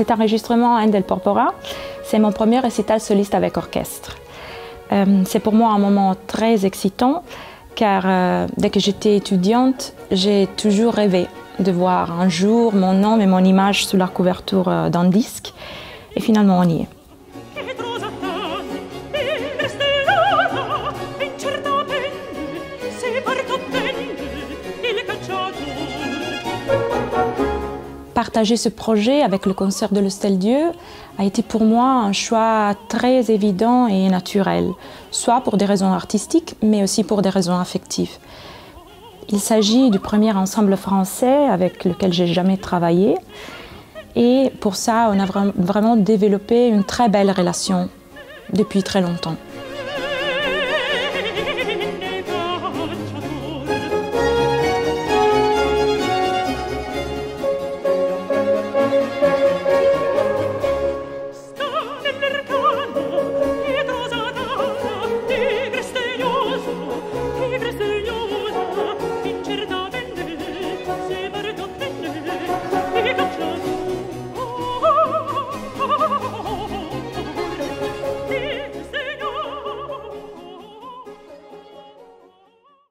cet enregistrement Endel Porpora, c'est mon premier récital soliste avec orchestre. Euh, c'est pour moi un moment très excitant car euh, dès que j'étais étudiante, j'ai toujours rêvé de voir un jour mon nom et mon image sous la couverture euh, d'un disque. Et finalement, on y est. Partager ce projet avec le concert de l'Hostel Dieu a été pour moi un choix très évident et naturel, soit pour des raisons artistiques, mais aussi pour des raisons affectives. Il s'agit du premier ensemble français avec lequel j'ai jamais travaillé. Et pour ça, on a vraiment développé une très belle relation depuis très longtemps.